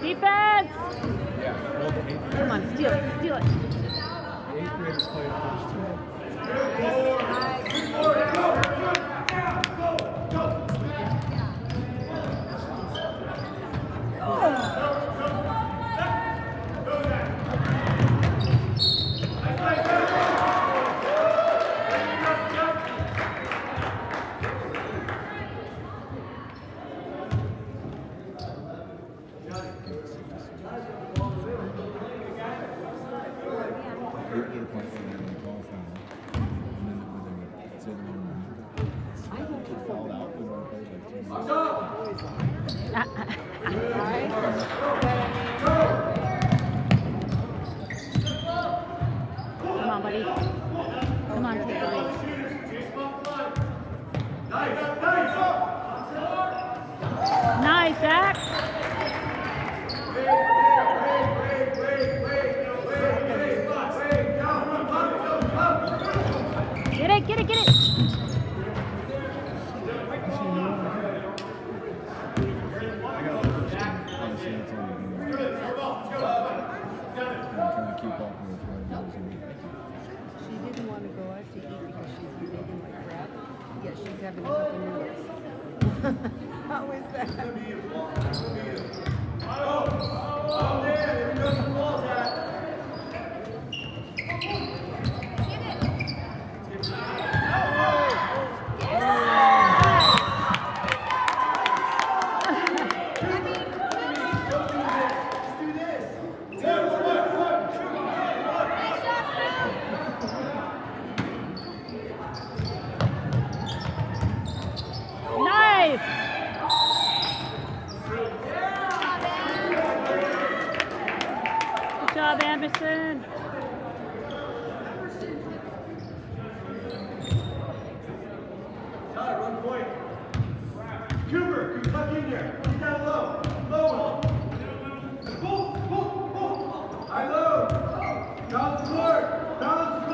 Defense! Yeah, well, the eighth Come on, steal it, steal it. eighth graders play first team. Point when they're in the call foul. And then when they would say the wrong number. I think Kid fouled out when one player like two minutes. always on. Right? Come on, buddy. Come on, take the lead. Nice, Zach. She's having a couple noodles. How is that? job, Anderson. Tyler, run point. Tuck in here. He's down low. Low. Pull, pull, pull. High low. Down the floor. Down the floor.